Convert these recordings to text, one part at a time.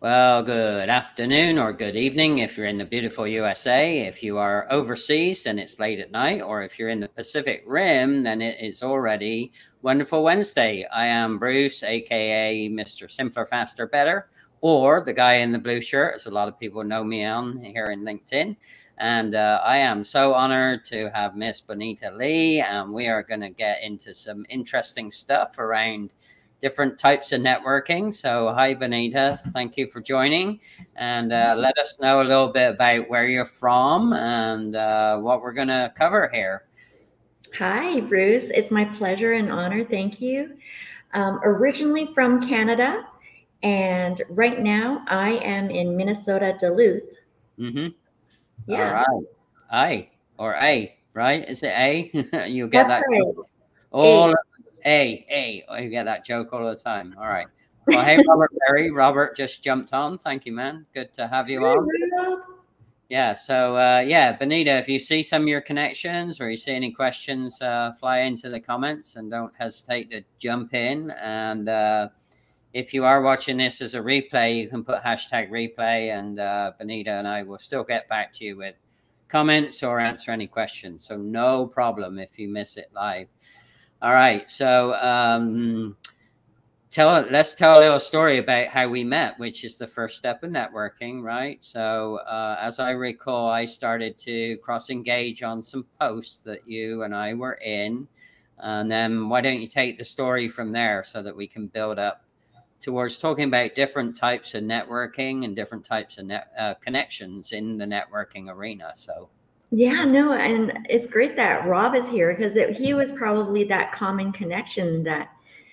Well, good afternoon or good evening if you're in the beautiful USA. If you are overseas, then it's late at night. Or if you're in the Pacific Rim, then it is already Wonderful Wednesday. I am Bruce, aka Mr. Simpler, Faster, Better, or the guy in the blue shirt, as a lot of people know me on here in LinkedIn. And uh, I am so honored to have Miss Benita Lee, and we are going to get into some interesting stuff around different types of networking. So, hi, Benita. Thank you for joining. And uh, let us know a little bit about where you're from and uh, what we're going to cover here. Hi, Bruce. It's my pleasure and honor. Thank you. Um, originally from Canada, and right now I am in Minnesota, Duluth. Mm-hmm. Yeah. All right. I or A, right? Is it A? you get That's that right. all a, A. Oh, you get that joke all the time. All right. Well, hey, Robert Berry. Robert just jumped on. Thank you, man. Good to have you on. Yeah. So, uh, yeah, Benita, if you see some of your connections or you see any questions, uh, fly into the comments and don't hesitate to jump in. And uh, if you are watching this as a replay, you can put hashtag replay, and uh, Benita and I will still get back to you with comments or answer any questions. So, no problem if you miss it live. All right. So um, tell let's tell a little story about how we met, which is the first step of networking, right? So uh, as I recall, I started to cross engage on some posts that you and I were in. And then why don't you take the story from there so that we can build up towards talking about different types of networking and different types of net, uh, connections in the networking arena. So yeah, no, and it's great that Rob is here because he was probably that common connection that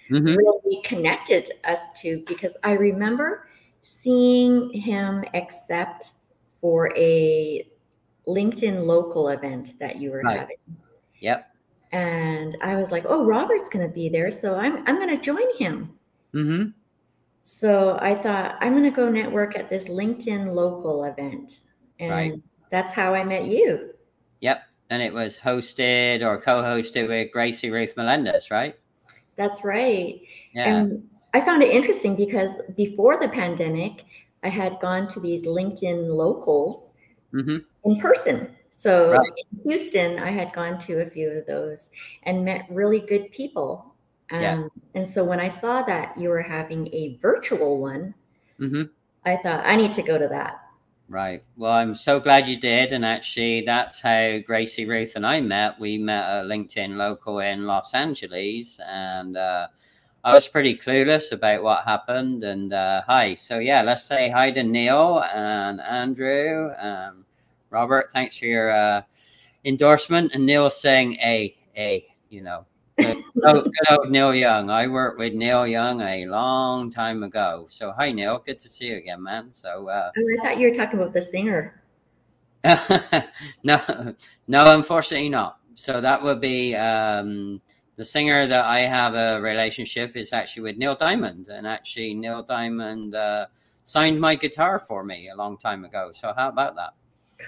mm-hmm. really connected us to. Because I remember seeing him accept for a LinkedIn local event that you were right. having. Yep. And I was like, "Oh, Robert's going to be there, so I'm I'm going to join him." Mm-hmm. So I thought I'm going to go network at this LinkedIn local event, and. Right that's how I met you. Yep. And it was hosted or co hosted with Gracie Ruth Melendez, right? That's right. Yeah. And I found it interesting because before the pandemic, I had gone to these LinkedIn locals mm-hmm. in person. So right. in Houston, I had gone to a few of those and met really good people. Um, yeah. And so when I saw that you were having a virtual one, mm-hmm. I thought I need to go to that. Right. Well, I'm so glad you did. And actually, that's how Gracie Ruth and I met. We met at LinkedIn Local in Los Angeles. And uh, I was pretty clueless about what happened. And uh, hi. So, yeah, let's say hi to Neil and Andrew. Um, Robert, thanks for your uh, endorsement. And Neil saying, A, A, you know, good, good old Neil Young. I worked with Neil Young a long time ago. So hi Neil, good to see you again, man. So uh, oh, I thought you were talking about the singer. no, no, unfortunately not. So that would be um, the singer that I have a relationship is actually with Neil Diamond, and actually Neil Diamond uh, signed my guitar for me a long time ago. So how about that?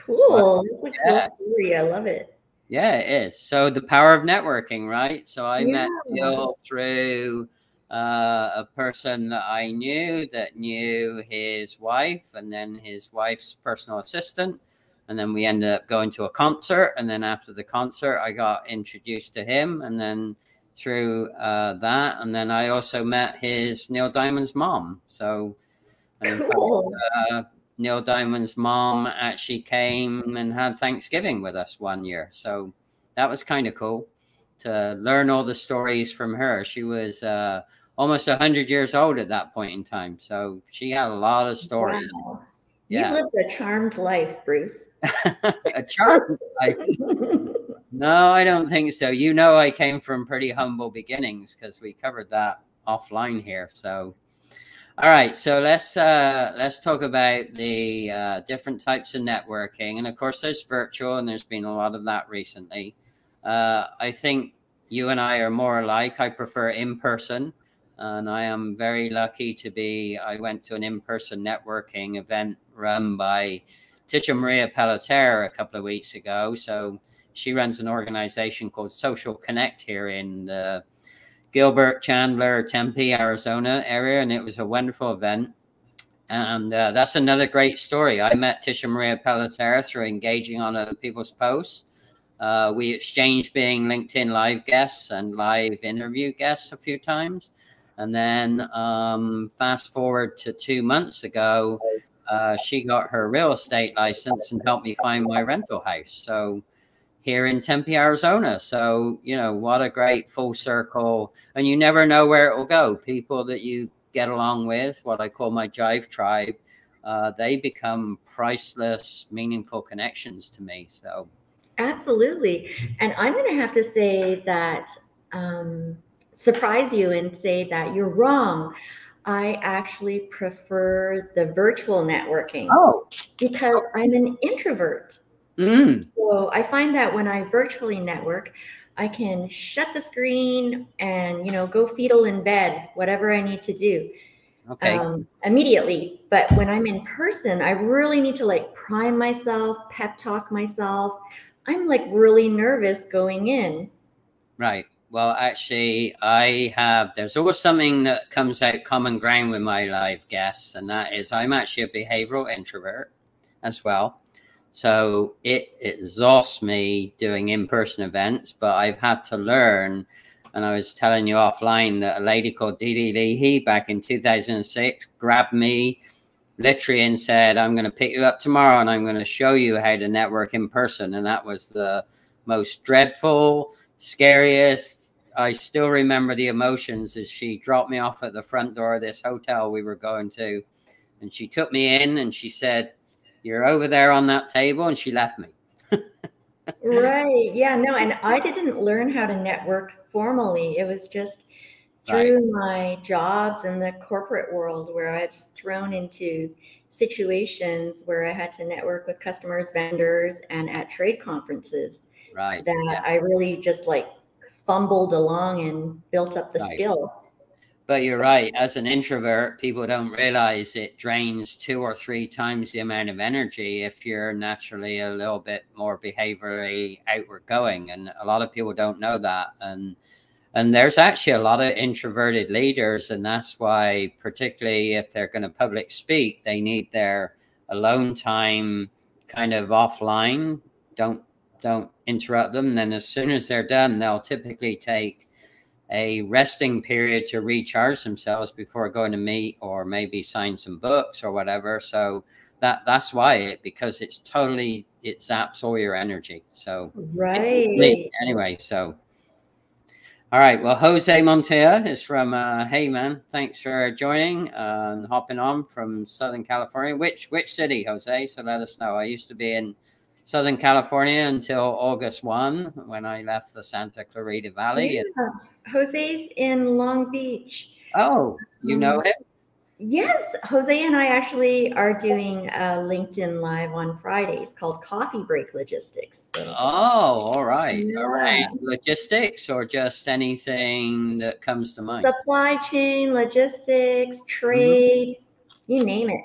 Cool. But, That's a yeah. cool story. I love it. Yeah, it is. So the power of networking, right? So I yeah. met Neil through uh, a person that I knew that knew his wife, and then his wife's personal assistant, and then we ended up going to a concert. And then after the concert, I got introduced to him, and then through uh, that, and then I also met his Neil Diamond's mom. So, cool. fact, uh, Neil Diamond's mom actually came and had Thanksgiving with us one year. So that was kind of cool to learn all the stories from her. She was uh, almost 100 years old at that point in time. So she had a lot of stories. Wow. Yeah. You lived a charmed life, Bruce. a charmed life. No, I don't think so. You know, I came from pretty humble beginnings because we covered that offline here. So all right, so let's uh, let's talk about the uh, different types of networking, and of course, there's virtual, and there's been a lot of that recently. Uh, I think you and I are more alike. I prefer in person, and I am very lucky to be. I went to an in-person networking event run by Tisha Maria Pelletier a couple of weeks ago. So she runs an organization called Social Connect here in the Gilbert, Chandler, Tempe, Arizona area, and it was a wonderful event. And uh, that's another great story. I met Tisha Maria Pelletera through engaging on other people's posts. Uh, we exchanged being LinkedIn live guests and live interview guests a few times. And then um, fast forward to two months ago, uh, she got her real estate license and helped me find my rental house. So here in Tempe, Arizona. So, you know, what a great full circle. And you never know where it will go. People that you get along with, what I call my jive tribe, uh, they become priceless, meaningful connections to me. So, absolutely. And I'm going to have to say that um, surprise you and say that you're wrong. I actually prefer the virtual networking. Oh, because I'm an introvert. Mm. So I find that when I virtually network, I can shut the screen and you know go fetal in bed, whatever I need to do. Okay. Um, immediately. But when I'm in person, I really need to like prime myself, pep talk myself. I'm like really nervous going in. Right. Well, actually, I have. There's always something that comes out common ground with my live guests, and that is I'm actually a behavioral introvert as well. So it exhausts me doing in person events, but I've had to learn. And I was telling you offline that a lady called Dee Dee He back in 2006 grabbed me literally and said, I'm going to pick you up tomorrow and I'm going to show you how to network in person. And that was the most dreadful, scariest. I still remember the emotions as she dropped me off at the front door of this hotel we were going to. And she took me in and she said, you're over there on that table and she left me right yeah no and i didn't learn how to network formally it was just through right. my jobs in the corporate world where i was thrown into situations where i had to network with customers vendors and at trade conferences right that yeah. i really just like fumbled along and built up the right. skill but you're right. As an introvert, people don't realize it drains two or three times the amount of energy if you're naturally a little bit more behaviorally outward going. And a lot of people don't know that. And and there's actually a lot of introverted leaders, and that's why, particularly if they're going to public speak, they need their alone time kind of offline. Don't don't interrupt them. Then as soon as they're done, they'll typically take a resting period to recharge themselves before going to meet or maybe sign some books or whatever. So that that's why it because it's totally it zaps all your energy. So right. Anyway, so all right. Well, Jose Montoya is from uh, Hey man, thanks for joining uh, and hopping on from Southern California. Which which city, Jose? So let us know. I used to be in Southern California until August 1 when I left the Santa Clarita Valley. Yeah. Jose's in Long Beach. Oh, you know him? Yes, Jose and I actually are doing a LinkedIn Live on Fridays called Coffee Break Logistics. So. Oh, all right. Yeah. All right. Logistics or just anything that comes to mind? Supply chain, logistics, trade, mm-hmm. you name it.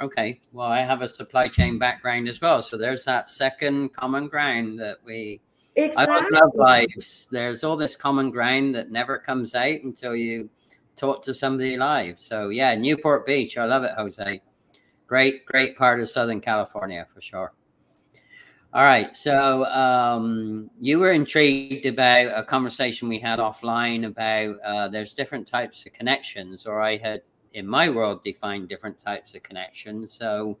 Okay. Well, I have a supply chain background as well. So there's that second common ground that we. Exactly. I love lives. There's all this common ground that never comes out until you talk to somebody live. So yeah, Newport Beach. I love it, Jose. Great, great part of Southern California for sure. All right. So um, you were intrigued about a conversation we had offline about uh, there's different types of connections, or I had in my world define different types of connections. So,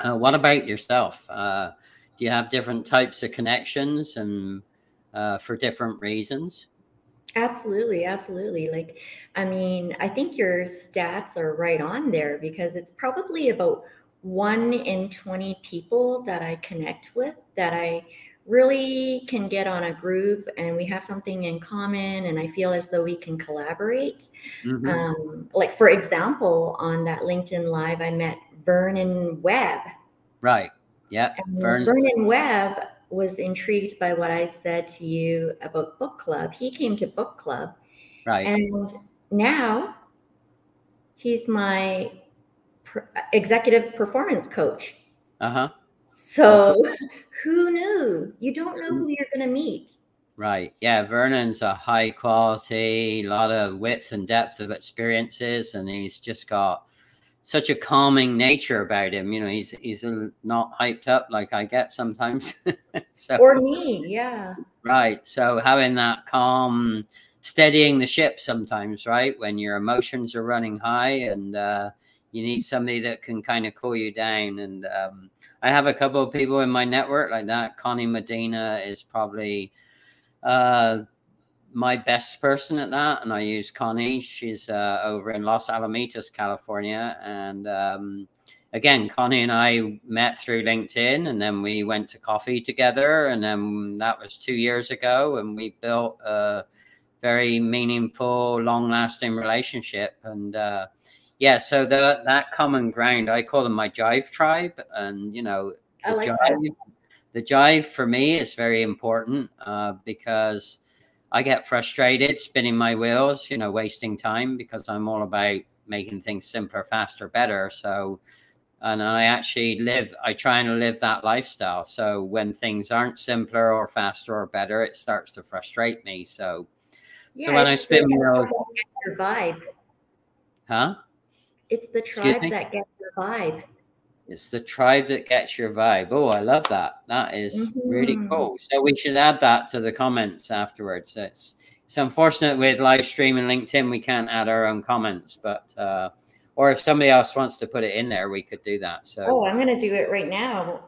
uh, what about yourself? Uh, do you have different types of connections and uh, for different reasons? Absolutely, absolutely. Like, I mean, I think your stats are right on there because it's probably about one in 20 people that I connect with that I really can get on a groove and we have something in common and i feel as though we can collaborate. Mm-hmm. um, like for example on that linkedin live i met vernon webb. Right. Yeah vernon. vernon webb was intrigued by what i said to you about book club. He came to book club. Right. And now he's my executive performance coach. Uh-huh. So who knew? You don't know who you're going to meet. Right. Yeah. Vernon's a high quality, a lot of width and depth of experiences, and he's just got such a calming nature about him. You know, he's he's not hyped up like I get sometimes. so, or me, yeah. Right. So having that calm, steadying the ship sometimes, right? When your emotions are running high and uh, you need somebody that can kind of cool you down. And um, I have a couple of people in my network like that. Connie Medina is probably uh, my best person at that, and I use Connie. She's uh, over in Los Alamitos, California, and um, again, Connie and I met through LinkedIn, and then we went to coffee together, and then that was two years ago, and we built a very meaningful, long-lasting relationship, and uh, yeah, so the, that common ground, I call them my Jive tribe, and you know, the like jive, the jive for me is very important uh, because I get frustrated spinning my wheels, you know, wasting time because I'm all about making things simpler, faster, better. So, and I actually live, I try and live that lifestyle. So when things aren't simpler or faster or better, it starts to frustrate me. So, yeah, so when I spin wheels, your vibe, huh? It's the tribe that gets your vibe. It's the tribe that gets your vibe. Oh, I love that. That is mm-hmm. really cool. So we should add that to the comments afterwards. It's it's unfortunate with live stream and LinkedIn we can't add our own comments, but uh, or if somebody else wants to put it in there, we could do that. So oh, I'm going to do it right now.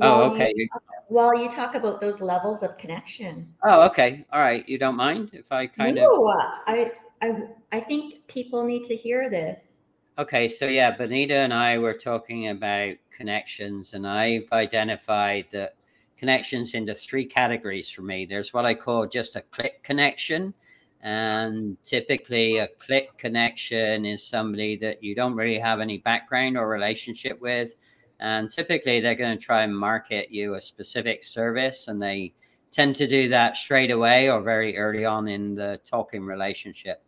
Oh, okay. You talk, while you talk about those levels of connection. Oh, okay. All right. You don't mind if I kind no, of? I I I think people need to hear this. Okay, so yeah, Benita and I were talking about connections, and I've identified that connections into three categories for me. There's what I call just a click connection. And typically, a click connection is somebody that you don't really have any background or relationship with. And typically, they're going to try and market you a specific service, and they tend to do that straight away or very early on in the talking relationship.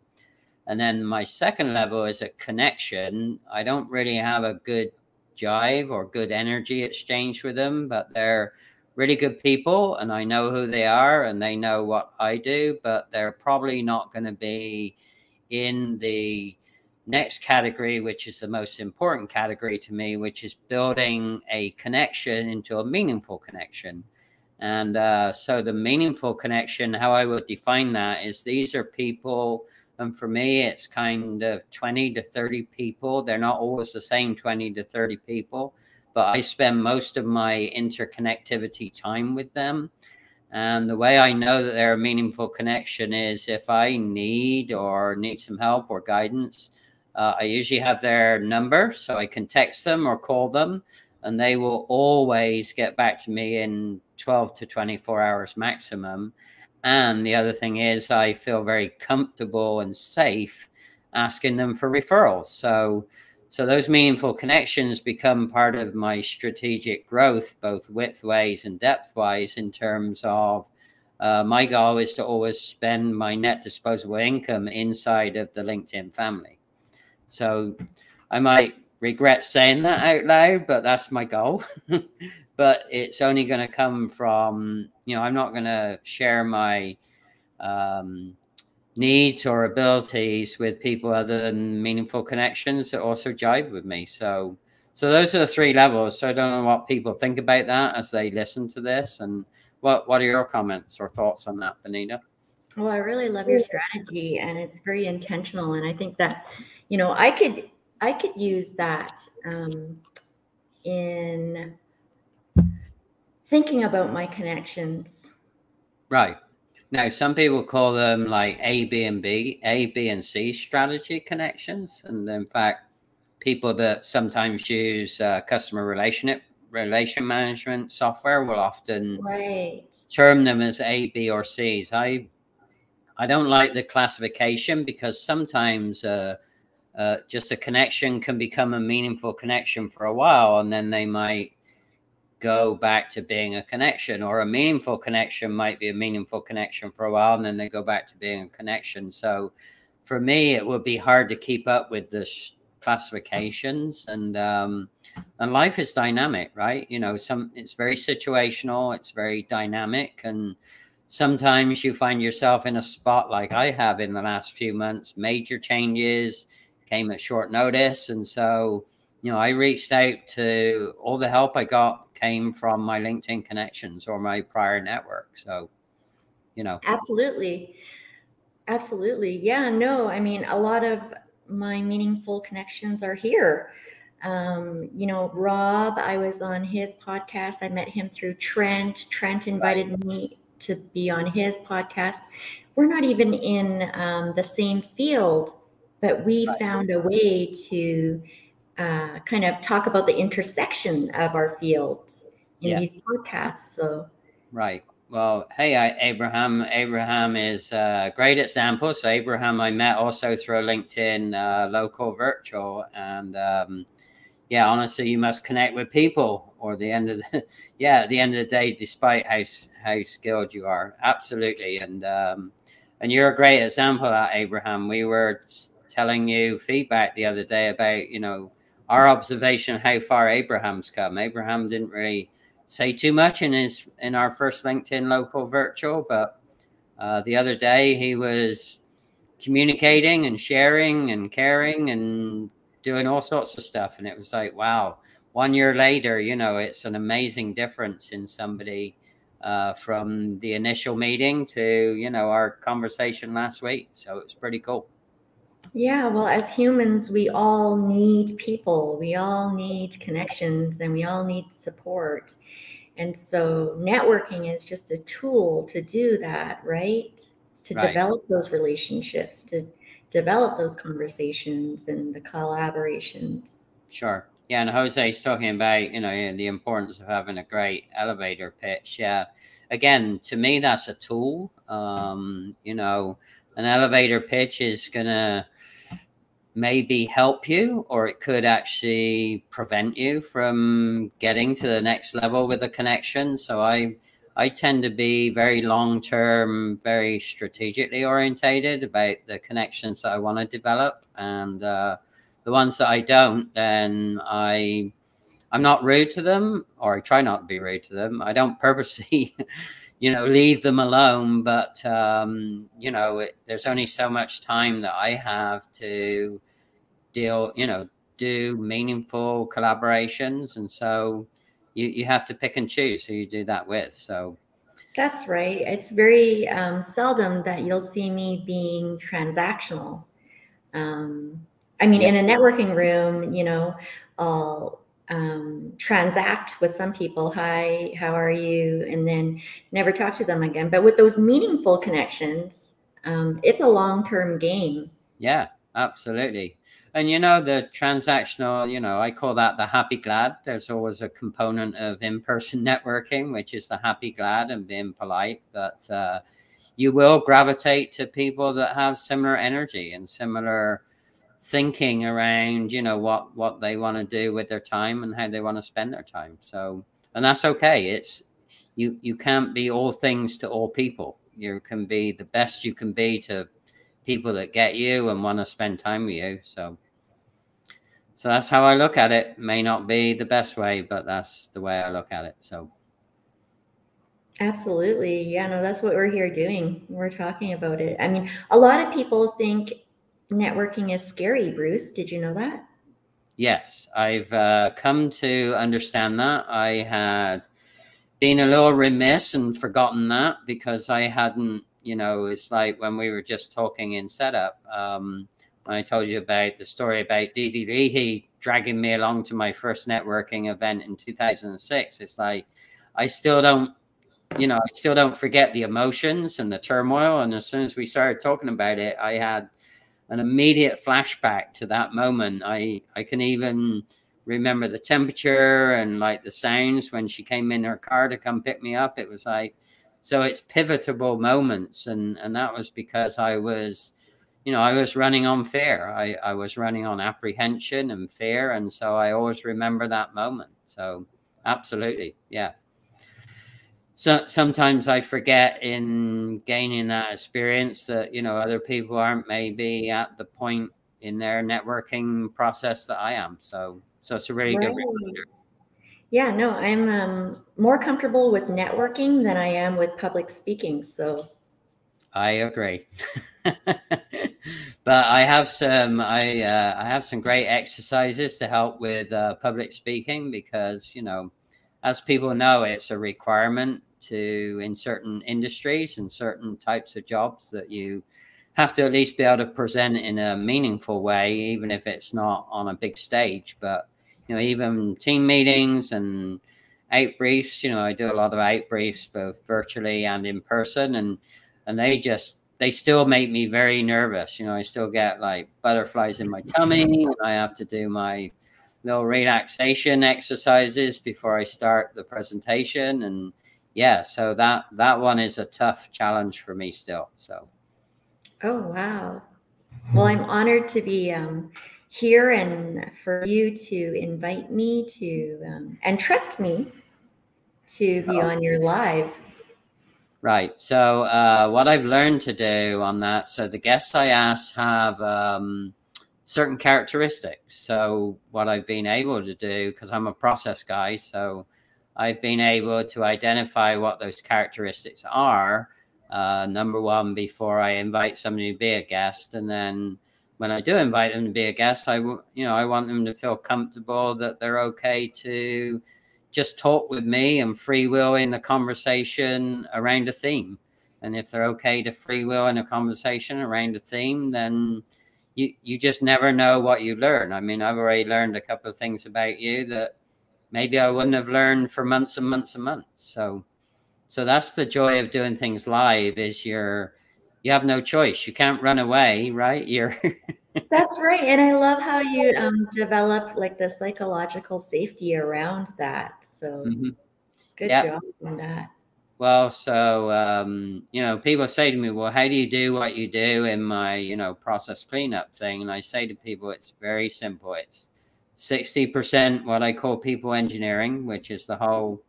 And then my second level is a connection. I don't really have a good jive or good energy exchange with them, but they're really good people and I know who they are and they know what I do, but they're probably not going to be in the next category, which is the most important category to me, which is building a connection into a meaningful connection. And uh, so the meaningful connection, how I would define that is these are people and for me, it's kind of 20 to 30 people. They're not always the same 20 to 30 people, but I spend most of my interconnectivity time with them. And the way I know that they're a meaningful connection is if I need or need some help or guidance, uh, I usually have their number so I can text them or call them, and they will always get back to me in 12 to 24 hours maximum. And the other thing is, I feel very comfortable and safe asking them for referrals. So, so those meaningful connections become part of my strategic growth, both widthways and depthwise, in terms of uh, my goal is to always spend my net disposable income inside of the LinkedIn family. So I might regret saying that out loud, but that's my goal. but it's only going to come from you know i'm not going to share my um, needs or abilities with people other than meaningful connections that also jive with me. So so those are the three levels. So i don't know what people think about that as they listen to this and what what are your comments or thoughts on that benita? Well i really love your strategy and it's very intentional and i think that you know i could i could use that um, in thinking about my connections. Right. Now, some people call them like A, B, and B, A, B, and C strategy connections. And in fact, people that sometimes use uh, customer relation relation management software will often right. term them as A, B, or C's. I I don't like the classification because sometimes uh, uh, just a connection can become a meaningful connection for a while, and then they might go back to being a connection or a meaningful connection might be a meaningful connection for a while and then they go back to being a connection so for me it would be hard to keep up with the classifications and um and life is dynamic right you know some it's very situational it's very dynamic and sometimes you find yourself in a spot like i have in the last few months major changes came at short notice. And so, you know, I reached out to all the help I got came from my LinkedIn connections or my prior network. So, you know. Absolutely. Absolutely. Yeah, no, I mean, a lot of my meaningful connections are here. Um, you know, Rob, I was on his podcast. I met him through Trent. Trent invited right. me to be on his podcast. We're not even in um, the same field, but we right. found a way to uh, kind of talk about the intersection of our fields in yeah. these podcasts. So, right. Well, hey, I, Abraham. Abraham is a great example. So, Abraham, I met also through LinkedIn uh, local virtual, and um, yeah, honestly, you must connect with people, or the end of the yeah, at the end of the day, despite how how skilled you are, absolutely, and um, and you're a great example of that, Abraham. We were telling you feedback the other day about you know our observation how far Abraham's come. Abraham didn't really say too much in his in our first LinkedIn local virtual, but uh, the other day he was communicating and sharing and caring and doing all sorts of stuff, and it was like, wow. One year later, you know, it's an amazing difference in somebody uh, from the initial meeting to you know our conversation last week. So it's pretty cool. Yeah, well, as humans, we all need people, we all need connections, and we all need support. And so networking is just a tool to do that, right? To right. develop those relationships, to develop those conversations and the collaborations. Sure. Yeah, and Jose's talking about, you know, the importance of having a great elevator pitch. Yeah. Again, to me, that's a tool. Um, you know, an elevator pitch is going to maybe help you or it could actually prevent you from getting to the next level with a connection. So i i tend to be very long term very strategically orientated about the connections that i want to develop. And uh, the ones that i don't then i i'm not rude to them or i try not to be rude to them. I don't purposely you know leave them alone but um, you know it, there's only so much time that i have to deal, you know, do meaningful collaborations. And so you, you have to pick and choose who you do that with. So that's right. It's very um, seldom that you'll see me being transactional. Um, I mean, yeah. in a networking room, you know, I'll um, transact with some people. Hi, how are you? And then never talk to them again. But with those meaningful connections, um, it's a long term game. Yeah, absolutely. And you know, the transactional, you know, I call that the happy glad. There's always a component of in person networking, which is the happy glad and being polite. But uh, you will gravitate to people that have similar energy and similar thinking around, you know, what, what they want to do with their time and how they want to spend their time. So, and that's okay. It's, you, you can't be all things to all people. You can be the best you can be to people that get you and want to spend time with you. So, so that's how I look at it. May not be the best way, but that's the way I look at it. So absolutely. Yeah, no, that's what we're here doing. We're talking about it. I mean, a lot of people think networking is scary, Bruce. Did you know that? Yes, I've uh, come to understand that. I had been a little remiss and forgotten that because I hadn't, you know, it's like when we were just talking in setup. Um, I told you about the story about Didi Leahy dragging me along to my first networking event in 2006. It's like I still don't, you know, I still don't forget the emotions and the turmoil. And as soon as we started talking about it, I had an immediate flashback to that moment. I I can even remember the temperature and like the sounds when she came in her car to come pick me up. It was like so it's pivotal moments and and that was because I was you know, I was running on fear. I, I was running on apprehension and fear. And so I always remember that moment. So absolutely. Yeah. So sometimes I forget in gaining that experience that, you know, other people aren't maybe at the point in their networking process that I am. So, so it's a really right. good reminder. Yeah, no, I'm um, more comfortable with networking than I am with public speaking. So I agree. but I have some I uh, I have some great exercises to help with uh, public speaking because you know, as people know, it's a requirement to in certain industries and certain types of jobs that you have to at least be able to present in a meaningful way, even if it's not on a big stage. But you know, even team meetings and eight briefs. You know, I do a lot of eight briefs both virtually and in person, and and they just they still make me very nervous. You know, I still get like butterflies in my tummy, and I have to do my little relaxation exercises before I start the presentation. And yeah, so that that one is a tough challenge for me still. So. Oh wow! Well, I'm honored to be um, here and for you to invite me to um, and trust me to be oh. on your live. Right. So uh, what I've learned to do on that, so the guests I ask have um, certain characteristics. So what I've been able to do, because I'm a process guy, so I've been able to identify what those characteristics are. Uh, number one, before I invite somebody to be a guest, and then when I do invite them to be a guest, I you know I want them to feel comfortable that they're okay to just talk with me and free will in the conversation around a theme. And if they're okay to free will in a conversation around a theme, then you you just never know what you learn. I mean, I've already learned a couple of things about you that maybe I wouldn't have learned for months and months and months. So so that's the joy of doing things live is you're you have no choice. You can't run away, right? You're That's right. And I love how you um, develop like the psychological safety around that. So mm-hmm. good yep. job on that. Well, so um, you know, people say to me, "Well, how do you do what you do in my, you know, process cleanup thing?" And I say to people, it's very simple. It's sixty percent what I call people engineering, which is the whole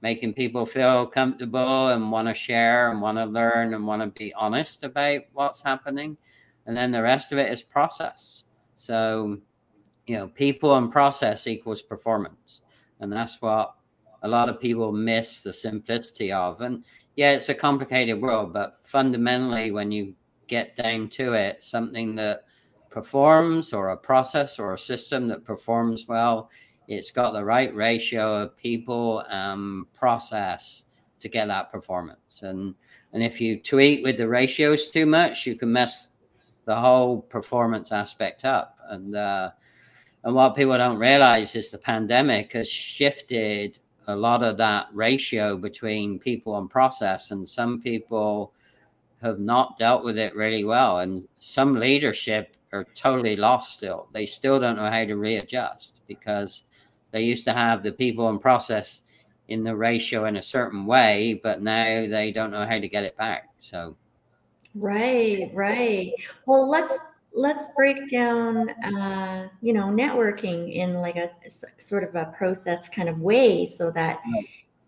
making people feel comfortable and want to share and want to learn and want to be honest about what's happening, and then the rest of it is process. So, you know, people and process equals performance. And that's what a lot of people miss the simplicity of. And yeah, it's a complicated world, but fundamentally, when you get down to it, something that performs or a process or a system that performs well, it's got the right ratio of people and process to get that performance. And and if you tweak with the ratios too much, you can mess the whole performance aspect up. And uh, and what people don't realize is the pandemic has shifted a lot of that ratio between people and process. And some people have not dealt with it really well. And some leadership are totally lost still. They still don't know how to readjust because they used to have the people and process in the ratio in a certain way, but now they don't know how to get it back. So, right, right. Well, let's let's break down uh, you know networking in like a, a, sort of a process kind of way so that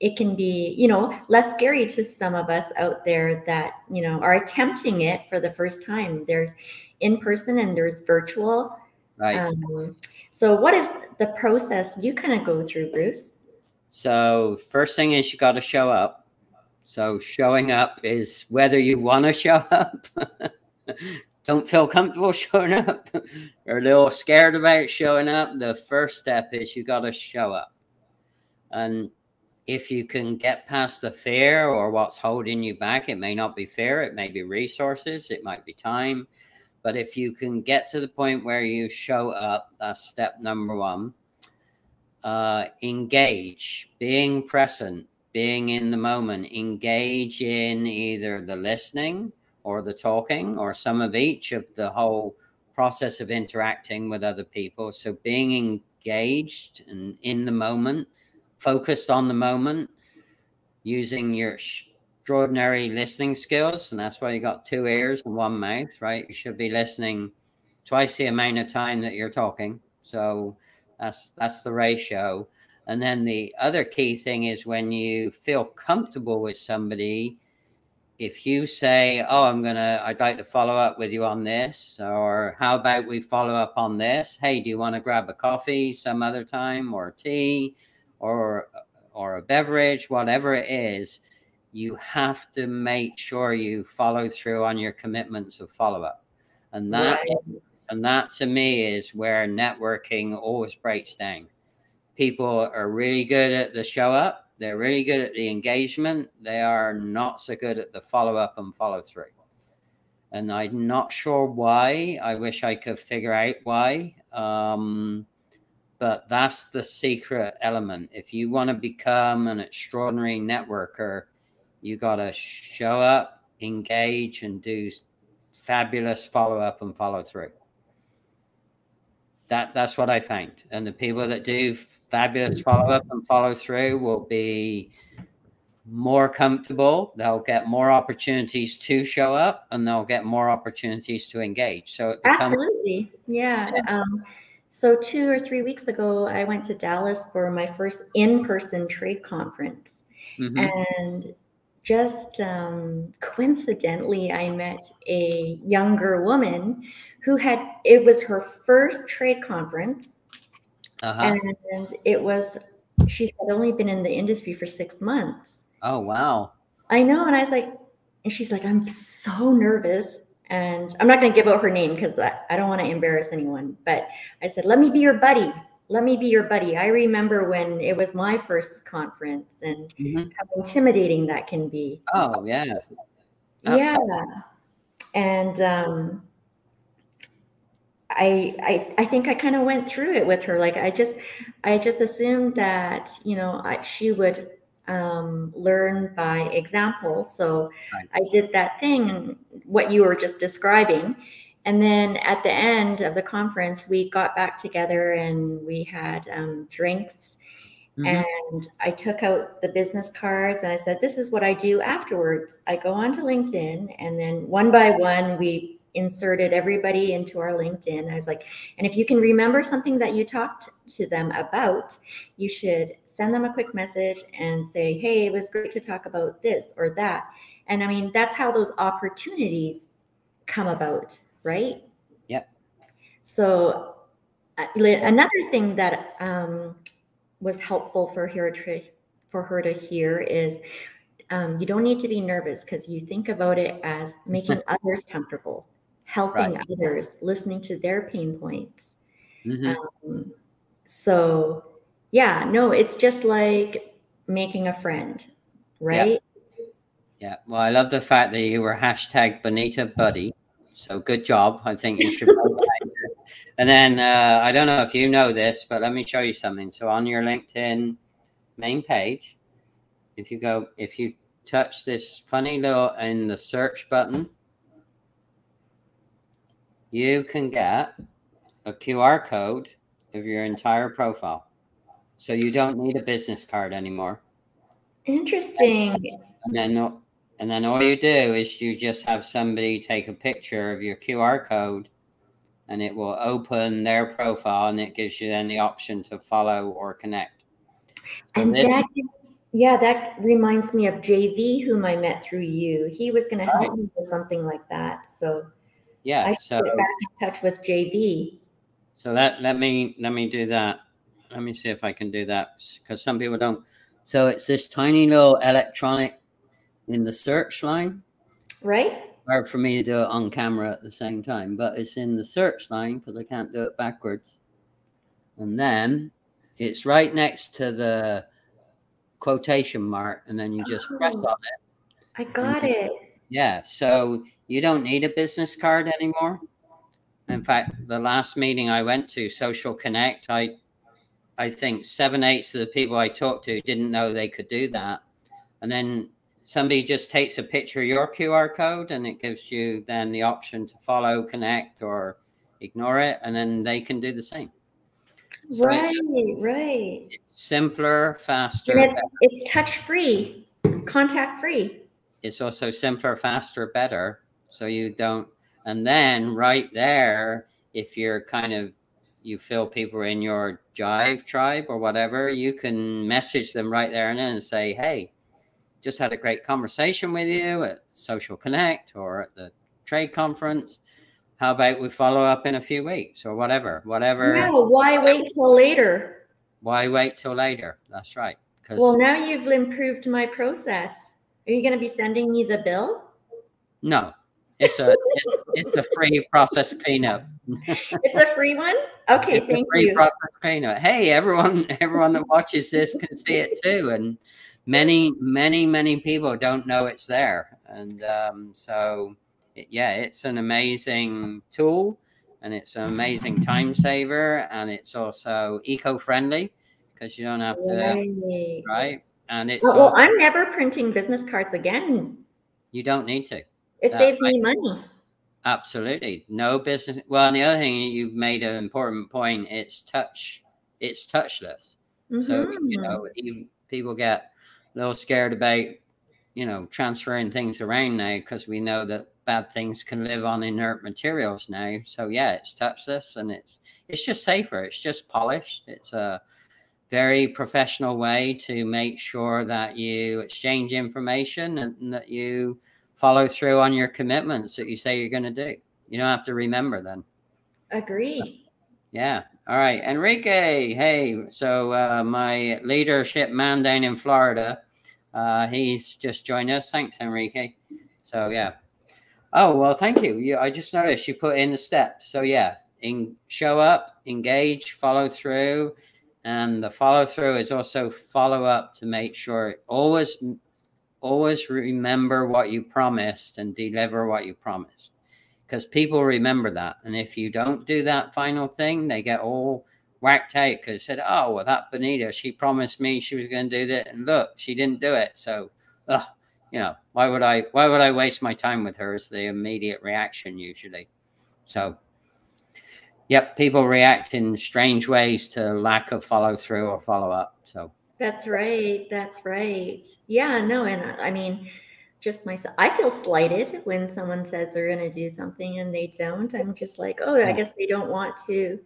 it can be you know less scary to some of us out there that you know are attempting it for the first time there's in person and there's virtual. Right. Um, so what is the process you kind of go through bruce? So first thing is you got to show up. So showing up is whether you want to show up. Don't feel comfortable showing up. Or a little scared about showing up, the first step is you got to show up. And if you can get past the fear or what's holding you back, it may not be fear, it may be resources, it might be time. But if you can get to the point where you show up, that's step number one. Uh, engage, being present, being in the moment, engage in either the listening or the talking or some of each of the whole process of interacting with other people. So being engaged and in the moment, focused on the moment, using your extraordinary listening skills. And that's why you got two ears and one mouth, right? You should be listening twice the amount of time that you're talking. So that's that's the ratio. And then the other key thing is when you feel comfortable with somebody, if you say, "Oh, I'm gonna, I'd like to follow up with you on this," or "How about we follow up on this?" Hey, do you want to grab a coffee some other time, or tea, or or a beverage, whatever it is? You have to make sure you follow through on your commitments of follow up. And that right. and that to me is where networking always breaks down. People are really good at the show up, they're really good at the engagement, they are not so good at the follow up and follow through. And I'm not sure why. I wish I could figure out why. Um, but that's the secret element. If you want to become an extraordinary networker, you got to show up, engage, and do fabulous follow up and follow through. That that's what I find. And the people that do fabulous follow up and follow through will be more comfortable. They'll get more opportunities to show up, and they'll get more opportunities to engage. So becomes, absolutely, yeah. yeah. Um, so two or three weeks ago, I went to Dallas for my first in-person trade conference, mm-hmm. and just um, coincidentally, I met a younger woman who had, it was her first trade conference. Uh-huh. And it was, she had only been in the industry for six months. Oh, wow. I know. And I was like, and she's like, I'm so nervous. And I'm not going to give out her name because I, I don't want to embarrass anyone. But I said, let me be your buddy let me be your buddy. I remember when it was my first conference and mm-hmm. how intimidating that can be. Oh yeah. Absolutely. Yeah. And um I, I I think I kind of went through it with her. Like I just I just assumed that you know I, she would um, learn by example. So right. I did that thing, what you were just describing, and then at the end of the conference, we got back together and we had um, drinks. Mm-hmm. And I took out the business cards and I said, This is what I do afterwards. I go onto LinkedIn and then one by one, we inserted everybody into our LinkedIn. I was like, And if you can remember something that you talked to them about, you should send them a quick message and say, Hey, it was great to talk about this or that. And I mean, that's how those opportunities come about right? Yep. So uh, another thing that um, was helpful for her to for her to hear is um, you don't need to be nervous because you think about it as making others comfortable, helping right. others, listening to their pain points. Mm-hmm. Um, so yeah, no, it's just like making a friend, right? Yeah. yeah. Well, I love the fact that you were hashtag Benita Buddy. So good job. I think you should. and then uh, I don't know if you know this, but let me show you something. So on your LinkedIn main page, if you go, if you touch this funny little in the search button, you can get a QR code of your entire profile. So you don't need a business card anymore. Interesting. And then and then all you do is you just have somebody take a picture of your QR code and it will open their profile and it gives you then the option to follow or connect. So and that is, yeah, that reminds me of JV, whom I met through you. He was going to help right. me with something like that. So yeah, I so get back in touch with JV. So that let me let me do that. Let me see if I can do that because some people don't. So it's this tiny little electronic in the search line. Right. Hard for me to do it on camera at the same time, but it's in the search line because I can't do it backwards. And then it's right next to the quotation mark, and then you just oh, press on it. I got it. Yeah. So you don't need a business card anymore. In fact, the last meeting I went to, Social Connect, I I think seven eighths of the people I talked to didn't know they could do that. And then somebody just takes a picture of your QR code and it gives you then the option to follow, connect, or ignore it, and then they can do the same. So right, it's, right. It's simpler, faster. It's, it's touch free, contact free. It's also simpler, faster, better. So you don't, and then right there, if you're kind of you feel people in your jive tribe or whatever, you can message them right there and then and say, hey, just had a great conversation with you at Social Connect or at the trade conference. How about we follow up in a few weeks or whatever, whatever. No, why wait till later? Why wait till later? That's right. Well, now you've improved my process. Are you going to be sending me the bill? No, it's a it's, it's a free process cleanup. it's a free one. Okay, it's thank free you. Process cleanup. Hey, everyone, everyone that watches this can see it too, and many, many, many people don't know it's there, and um, so it, yeah, it's an amazing tool, and it's an amazing time saver, and it's also eco-friendly because you don't have to right. right? And it's well, well, I'm never printing business cards again. You don't need to. It saves me money. Absolutely. No business. Well, and the other thing you've made an important point. It's touch. It's touchless. Mm-hmm. So you know, people get a little scared about you know transferring things around now because we know that bad things can live on inert materials now. So yeah, it's touchless and it's it's just safer. It's just polished. It's a very professional way to make sure that you exchange information and that you follow through on your commitments that you say you're going to do. You don't have to remember then. Agreed. Yeah. All right. Enrique. Hey. So, uh, my leadership man down in Florida, uh, he's just joined us. Thanks, Enrique. So, yeah. Oh, well, thank you. you. I just noticed you put in the steps. So, yeah, in, show up, engage, follow through. And the follow through is also follow up to make sure always always remember what you promised and deliver what you promised because people remember that. And if you don't do that final thing, they get all whacked out because said, "Oh, well, that Benita, she promised me she was going to do that, and look, she didn't do it." So, ugh, you know, why would I? Why would I waste my time with her? Is the immediate reaction usually. So, yep, people react in strange ways to lack of follow through or follow up. So. That's right. That's right. Yeah, no, and I mean, just myself, I feel slighted when someone says they're going to do something and they don't. I'm just like, oh, I guess they don't want to,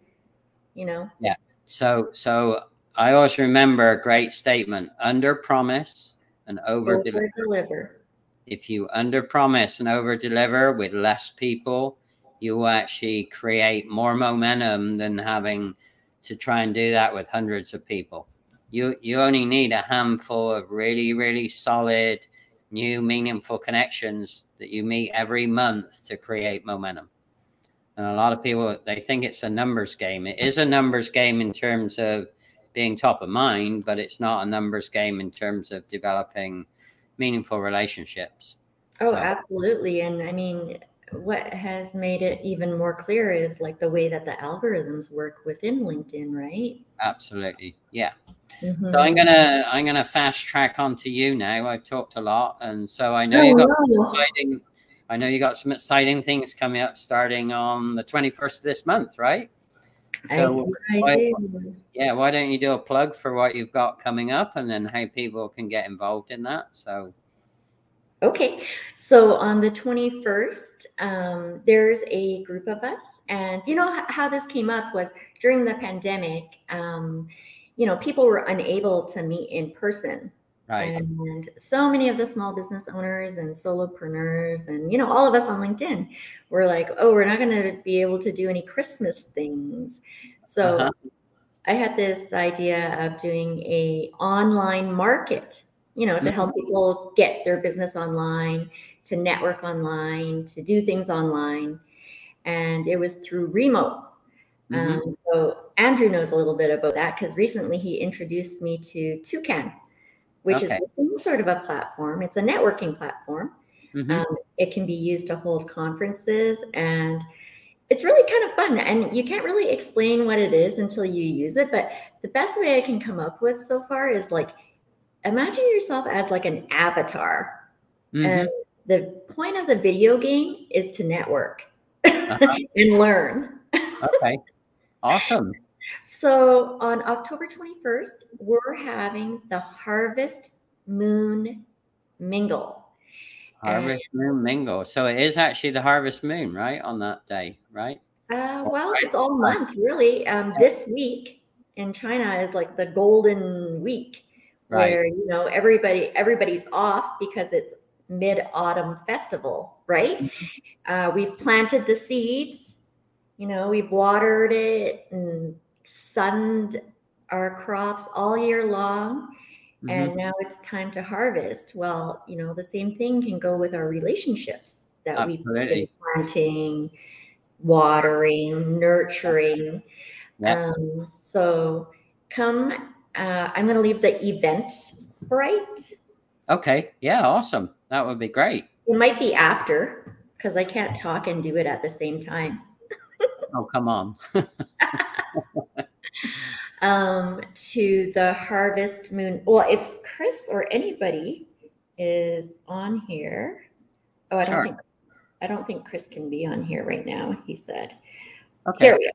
you know. Yeah. So, so I always remember a great statement: under promise and over deliver. If you under promise and over deliver with less people, you will actually create more momentum than having to try and do that with hundreds of people you you only need a handful of really really solid new meaningful connections that you meet every month to create momentum. And a lot of people they think it's a numbers game. It is a numbers game in terms of being top of mind but it's not a numbers game in terms of developing meaningful relationships. Oh so. absolutely. And i mean what has made it even more clear is like the way that the algorithms work within linkedin right? Absolutely. Yeah Mm-hmm. So I'm gonna I'm gonna fast track onto you now. I've talked a lot, and so I know oh, you got no. exciting. I know you got some exciting things coming up starting on the 21st of this month, right? So I, I why, yeah, why don't you do a plug for what you've got coming up, and then how people can get involved in that? So. Okay, so on the 21st, um, there's a group of us, and you know how this came up was during the pandemic. Um, you know, people were unable to meet in person. Right. And so many of the small business owners and solopreneurs and, you know, all of us on LinkedIn were like, oh, we're not going to be able to do any Christmas things. So uh-huh. I had this idea of doing a online market, you know, to help mm-hmm. people get their business online, to network online, to do things online. And it was through Remo. Mm-hmm. Um, so Andrew knows a little bit about that because recently he introduced me to Toucan, which okay. is the same sort of a platform. It's a networking platform. Mm-hmm. Um, it can be used to hold conferences and it's really kind of fun. And you can't really explain what it is until you use it. But the best way I can come up with so far is like imagine yourself as like an avatar. Mm-hmm. And the point of the video game is to network uh-huh. and learn. okay. Awesome. So on October 21st, we're having the Harvest Moon Mingle. Harvest and, Moon Mingle. So it is actually the Harvest Moon, right? On that day, right? Uh, well, right. it's all month, really. Um, this week in China is like the golden week right. where, you know, everybody everybody's off because it's mid-autumn festival, right? Mm-hmm. Uh, we've planted the seeds you know, we've watered it and sunned our crops all year long. Mm-hmm. And now it's time to harvest. Well, you know, the same thing can go with our relationships that Absolutely. we've been planting, watering, nurturing. Yep. Um, so come, uh, I'm going to leave the event right. Okay. Yeah. Awesome. That would be great. It might be after because I can't talk and do it at the same time. oh, come on. um, to the harvest moon. Well, if Chris or anybody is on here, oh, I don't sure. think I don't think Chris can be on here right now. He said, "Okay, here we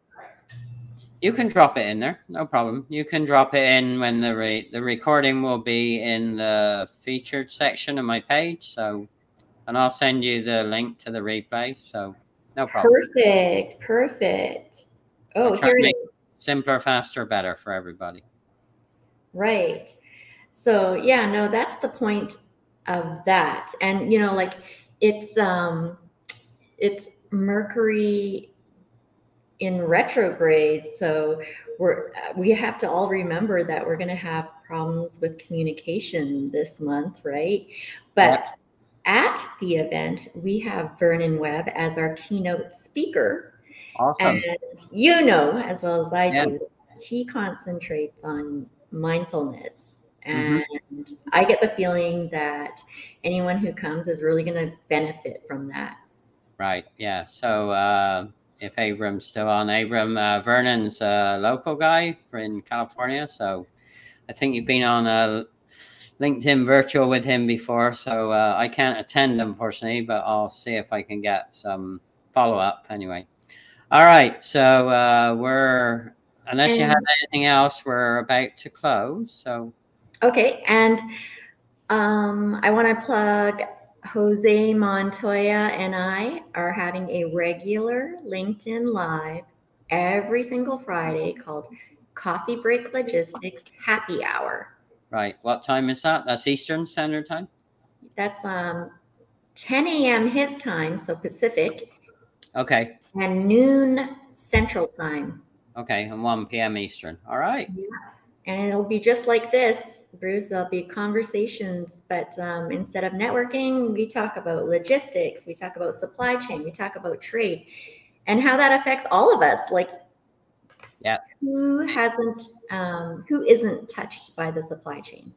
You can drop it in there, no problem. You can drop it in when the re- the recording will be in the featured section of my page. So, and I'll send you the link to the replay. So, no problem. Perfect, perfect. Oh, here it is simpler, faster, better for everybody. Right. So yeah, no, that's the point of that. And you know, like it's um it's Mercury in retrograde, so we're we have to all remember that we're going to have problems with communication this month, right? But at the event, we have Vernon Webb as our keynote speaker Awesome. And you know, as well as I yeah. do, he concentrates on mindfulness. Mm-hmm. And mm-hmm. I get the feeling that anyone who comes is really going to benefit from that. Right. Yeah. So uh, if Abram's still on, Abram, uh, Vernon's a local guy in California. So I think you've been on a LinkedIn virtual with him before. So uh, I can't attend, unfortunately, but I'll see if I can get some follow up anyway. All right. So uh, we're, unless and, you have anything else, we're about to close. So. Okay. And um, I want to plug Jose Montoya and I are having a regular LinkedIn Live every single Friday called Coffee Break Logistics Happy Hour. Right. What time is that? That's Eastern Standard Time? That's um 10 a.m. his time, so Pacific. Okay and noon Central Time. Okay, and 1 p.m. Eastern. All right. Yeah. And it'll be just like this, Bruce. There'll be conversations, but um, instead of networking, we talk about logistics, we talk about supply chain, we talk about trade, and how that affects all of us. Like, yeah, who hasn't, um, who isn't touched by the supply chain?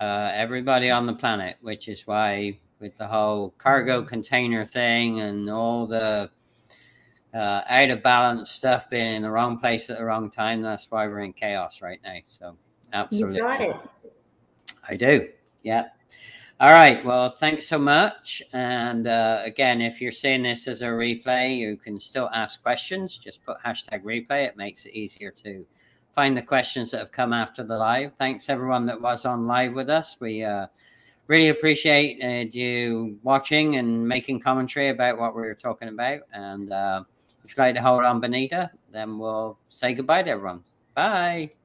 Uh, everybody on the planet, which is why with the whole cargo container thing and all the uh, out of balance stuff, being in the wrong place at the wrong time. That's why we're in chaos right now. So, absolutely. You got it. I do. Yeah. All right. Well, thanks so much. And uh, again, if you're seeing this as a replay, you can still ask questions. Just put hashtag replay. It makes it easier to find the questions that have come after the live. Thanks everyone that was on live with us. We uh, really appreciate uh, you watching and making commentary about what we were talking about. And uh, if you'd like to hold on, Benita, then we'll say goodbye to everyone. Bye.